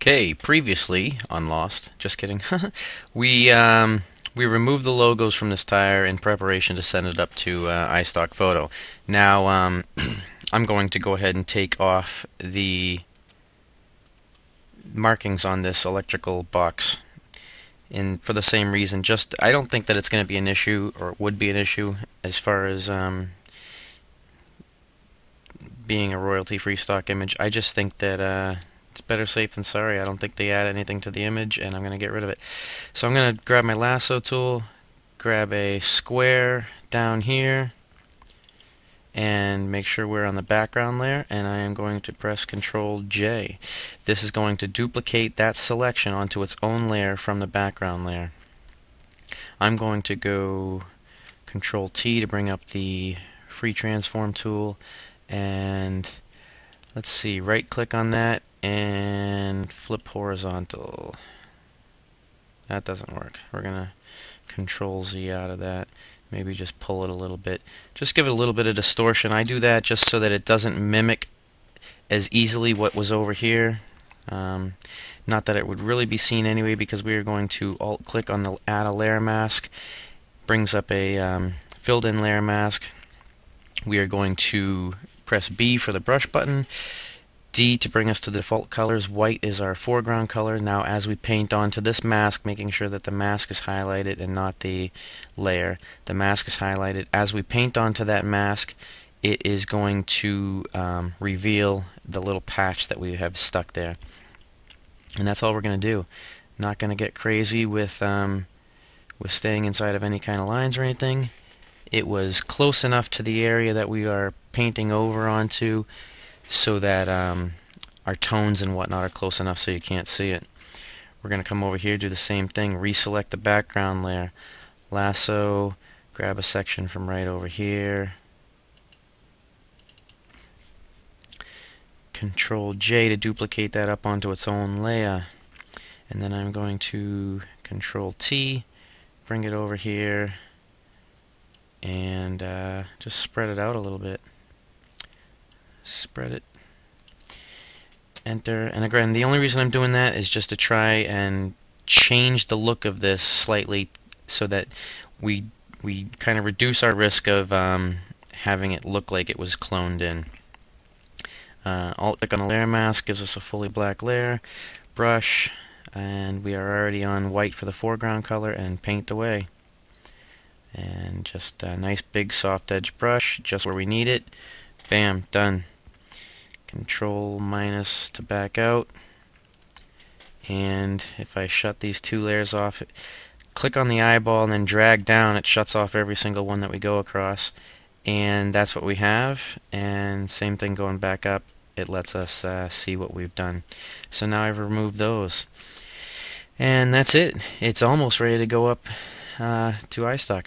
Okay, previously on Lost, just kidding. we um, we removed the logos from this tire in preparation to send it up to uh, iStock Photo. Now um, I'm going to go ahead and take off the markings on this electrical box and for the same reason just I don't think that it's going to be an issue or would be an issue as far as um, being a royalty free stock image I just think that uh, it's better safe than sorry. I don't think they add anything to the image, and I'm going to get rid of it. So I'm going to grab my lasso tool, grab a square down here, and make sure we're on the background layer, and I am going to press Control J. This is going to duplicate that selection onto its own layer from the background layer. I'm going to go Control T to bring up the free transform tool, and let's see, right click on that and flip horizontal. That doesn't work. We're going to control Z out of that. Maybe just pull it a little bit. Just give it a little bit of distortion. I do that just so that it doesn't mimic as easily what was over here. Um, not that it would really be seen anyway because we are going to alt click on the add a layer mask. Brings up a um, filled in layer mask. We are going to press B for the brush button D to bring us to the default colors. White is our foreground color. Now as we paint onto this mask, making sure that the mask is highlighted and not the layer, the mask is highlighted. As we paint onto that mask, it is going to um, reveal the little patch that we have stuck there. And that's all we're going to do. Not going to get crazy with, um, with staying inside of any kind of lines or anything. It was close enough to the area that we are painting over onto so that um, our tones and whatnot are close enough so you can't see it. We're going to come over here, do the same thing, reselect the background layer, lasso, grab a section from right over here, Control J to duplicate that up onto its own layer, and then I'm going to Control T, bring it over here, and uh, just spread it out a little bit spread it, enter, and again the only reason I'm doing that is just to try and change the look of this slightly so that we we kind of reduce our risk of um, having it look like it was cloned in. Uh, alt click on the layer mask gives us a fully black layer, brush, and we are already on white for the foreground color and paint away. And just a nice big soft edge brush just where we need it. Bam, done. Control minus to back out. And if I shut these two layers off, click on the eyeball and then drag down, it shuts off every single one that we go across. And that's what we have. And same thing going back up, it lets us uh, see what we've done. So now I've removed those. And that's it. It's almost ready to go up uh, to iStock.